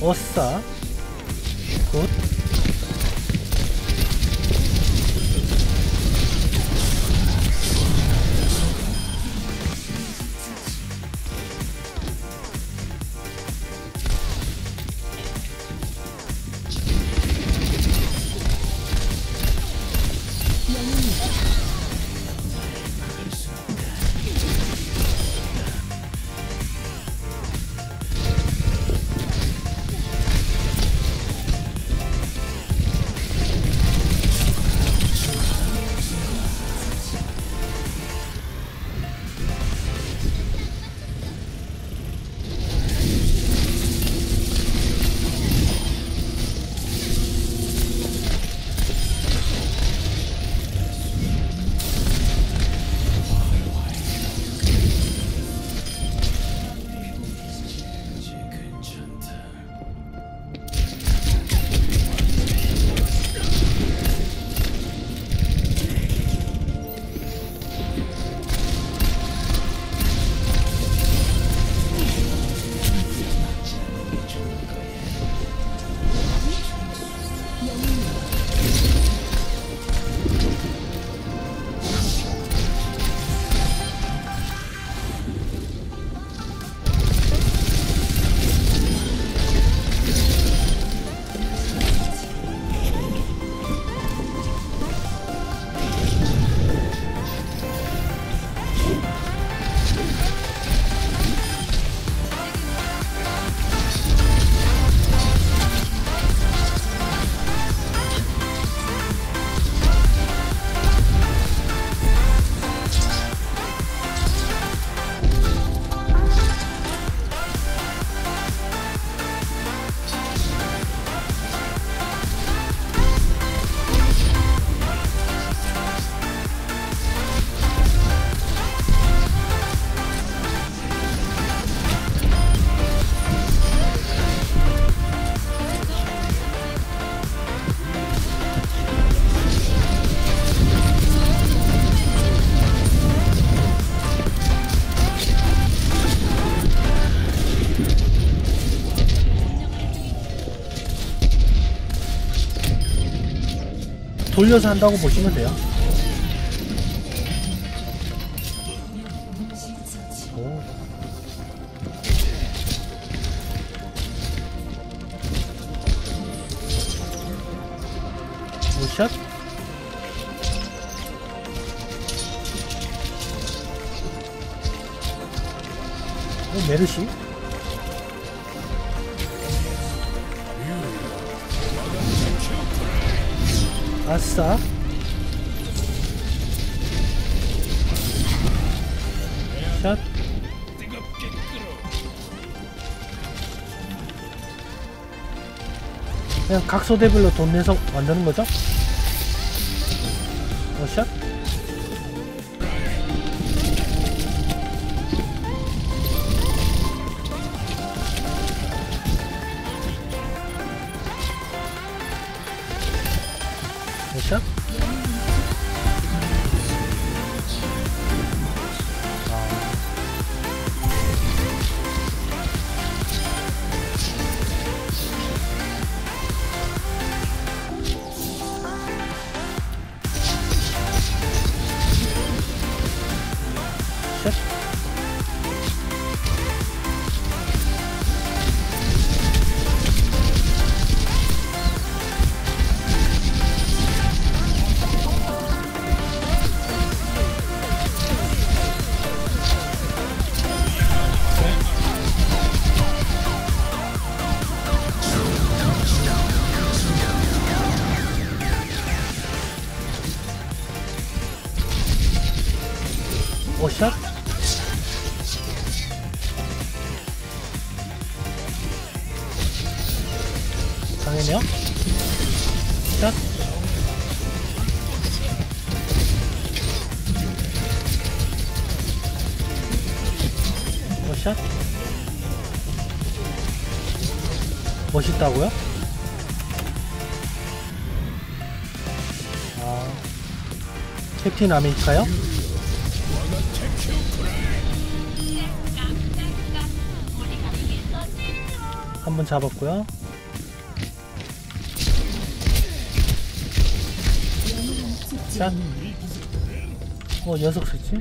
어싸. 굿 돌려서 한다고 보시면 돼요. 메르시 아싸 샷 그냥 각소대별로 돈 내서 만드는 거죠? 어, 샷? 어, 샷? 당연히요. 샷. 오샷. 멋있다고요? 아, 캡틴 아메리카요? 한번 잡았고요. 샷. 어, 녀석 쓰지?